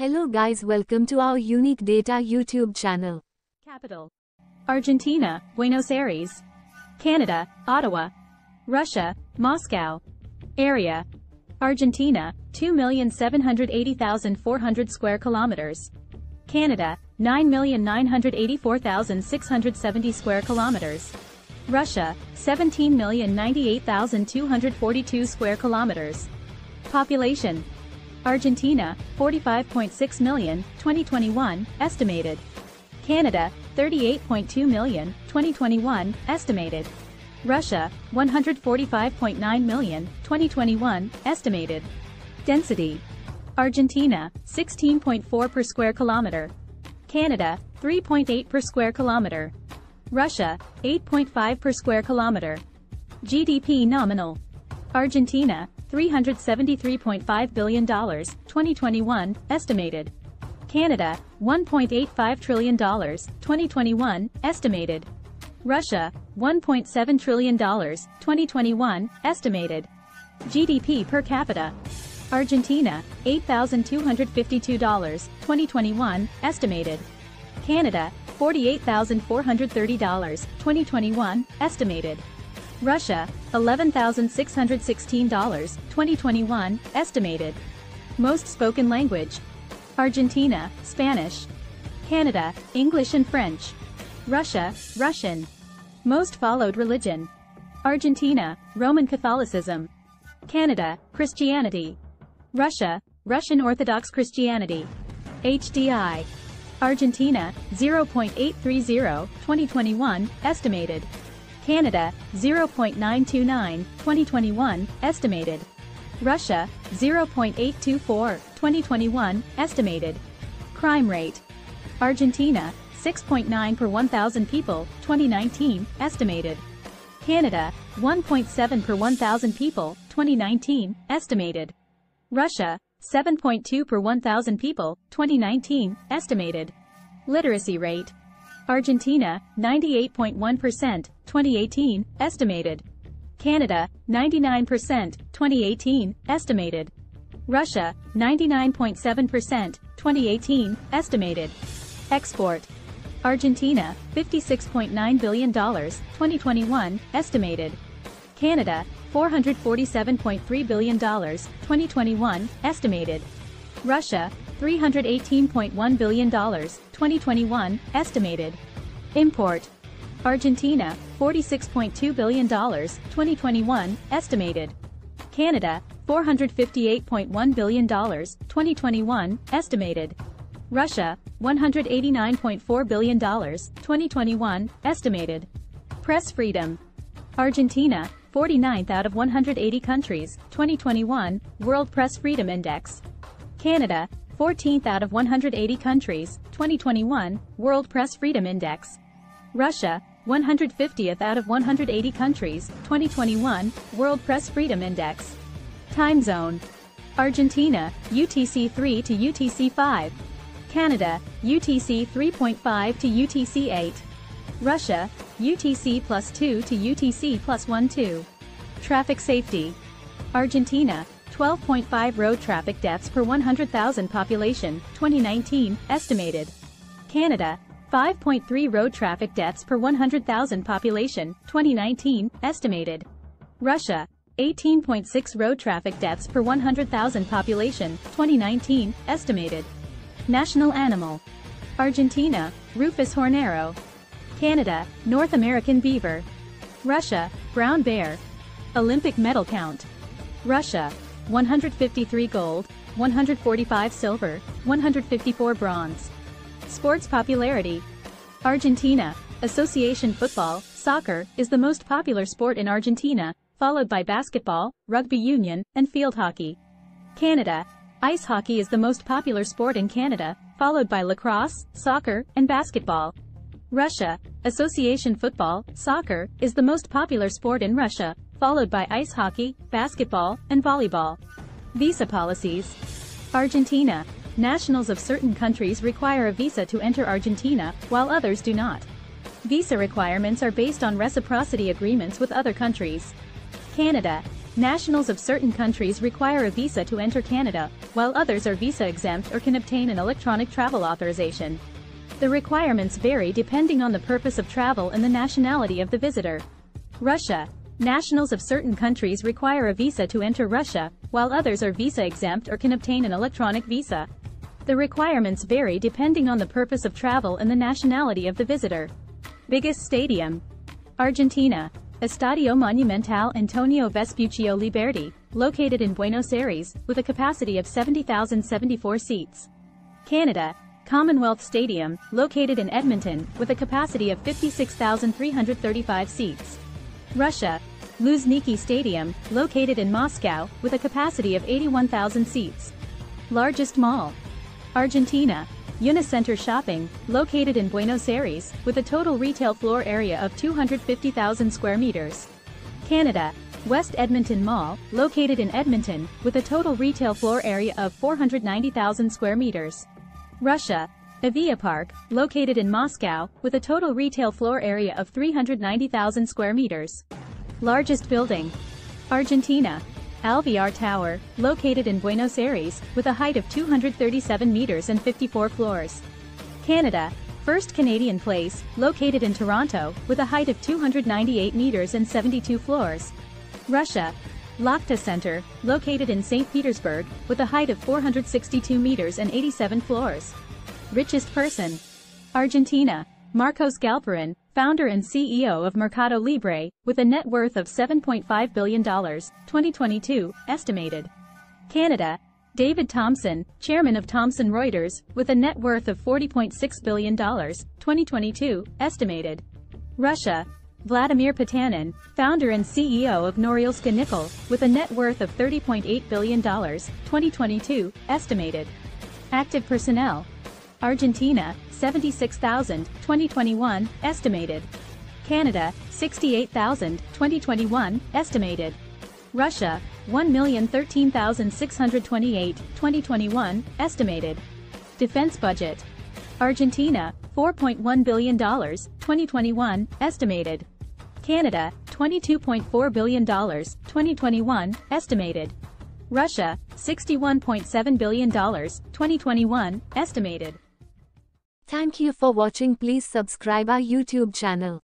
Hello guys welcome to our unique data YouTube channel. Capital. Argentina, Buenos Aires. Canada, Ottawa. Russia, Moscow. Area. Argentina, 2,780,400 square kilometers. Canada, 9,984,670 square kilometers. Russia, 17,098,242 square kilometers. Population. Argentina, 45.6 million, 2021, estimated. Canada, 38.2 million, 2021, estimated. Russia, 145.9 million, 2021, estimated. Density. Argentina, 16.4 per square kilometer. Canada, 3.8 per square kilometer. Russia, 8.5 per square kilometer. GDP nominal. Argentina, $373.5 billion, 2021, estimated. Canada, $1.85 trillion, 2021, estimated. Russia, $1.7 trillion, 2021, estimated. GDP per capita. Argentina, $8,252, 2021, estimated. Canada, $48,430, 2021, estimated. Russia, $11,616, 2021, estimated. Most spoken language. Argentina, Spanish. Canada, English and French. Russia, Russian. Most followed religion. Argentina, Roman Catholicism. Canada, Christianity. Russia, Russian Orthodox Christianity. HDI. Argentina, 0.830, 2021, estimated. Canada, 0.929, 2021, estimated. Russia, 0.824, 2021, estimated. Crime rate. Argentina, 6.9 per 1,000 people, 2019, estimated. Canada, 1.7 per 1,000 people, 2019, estimated. Russia, 7.2 per 1,000 people, 2019, estimated. Literacy rate. Argentina, 98.1%, 2018, estimated. Canada, 99%, 2018, estimated. Russia, 99.7%, 2018, estimated. Export. Argentina, $56.9 billion, 2021, estimated. Canada, $447.3 billion, 2021, estimated. Russia, $318.1 billion, 2021, estimated. Import. Argentina, $46.2 billion, 2021, estimated. Canada, $458.1 billion, 2021, estimated. Russia, $189.4 billion, 2021, estimated. Press freedom. Argentina, 49th out of 180 countries, 2021, World Press Freedom Index. Canada, 14th out of 180 countries, 2021, World Press Freedom Index. Russia, 150th out of 180 countries, 2021, World Press Freedom Index. Time zone. Argentina, UTC 3 to UTC 5. Canada, UTC 3.5 to UTC 8. Russia, UTC plus 2 to UTC plus 1 2. Traffic safety. Argentina, 12.5 road traffic deaths per 100,000 population, 2019, estimated. Canada, 5.3 road traffic deaths per 100,000 population, 2019, estimated. Russia, 18.6 road traffic deaths per 100,000 population, 2019, estimated. National animal. Argentina, Rufous hornero. Canada, North American beaver. Russia, brown bear. Olympic medal count. Russia, 153 gold, 145 silver, 154 bronze. Sports popularity. Argentina, Association football, soccer, is the most popular sport in Argentina, followed by basketball, rugby union, and field hockey. Canada, ice hockey is the most popular sport in Canada, followed by lacrosse, soccer, and basketball. Russia, Association football, soccer, is the most popular sport in Russia, followed by ice hockey, basketball, and volleyball. Visa policies. Argentina. Nationals of certain countries require a visa to enter Argentina, while others do not. Visa requirements are based on reciprocity agreements with other countries. Canada. Nationals of certain countries require a visa to enter Canada, while others are visa exempt or can obtain an electronic travel authorization. The requirements vary depending on the purpose of travel and the nationality of the visitor. Russia. Nationals of certain countries require a visa to enter Russia, while others are visa exempt or can obtain an electronic visa. The requirements vary depending on the purpose of travel and the nationality of the visitor. Biggest stadium. Argentina. Estadio Monumental Antonio Vespucio Liberti, located in Buenos Aires, with a capacity of 70,074 seats. Canada. Commonwealth Stadium, located in Edmonton, with a capacity of 56,335 seats. Russia. Luzhniki Stadium, located in Moscow, with a capacity of 81,000 seats. Largest mall. Argentina. Unicenter Shopping, located in Buenos Aires, with a total retail floor area of 250,000 square meters. Canada. West Edmonton Mall, located in Edmonton, with a total retail floor area of 490,000 square meters. Russia. Avia Park, located in Moscow, with a total retail floor area of 390,000 square meters. Largest building. Argentina. Alvear Tower, located in Buenos Aires, with a height of 237 meters and 54 floors. Canada. First Canadian Place, located in Toronto, with a height of 298 meters and 72 floors. Russia. Lakhta Center, located in St. Petersburg, with a height of 462 meters and 87 floors. Richest person. Argentina. Marcos Galperin, founder and CEO of Mercado Libre, with a net worth of $7.5 billion, 2022, estimated. Canada. David Thomson, chairman of Thomson Reuters, with a net worth of $40.6 billion, 2022, estimated. Russia. Vladimir Potanin, founder and CEO of Norilsk Nickel, with a net worth of $30.8 billion, 2022, estimated. Active personnel. Argentina, 76,000, 2021, estimated. Canada, 68,000, 2021, estimated. Russia, 1,013,628, 2021, estimated. Defense budget. Argentina, $4.1 billion, 2021, estimated. Canada, $22.4 billion, 2021, estimated. Russia, $61.7 billion, 2021, estimated. Thank you for watching. Please subscribe our YouTube channel.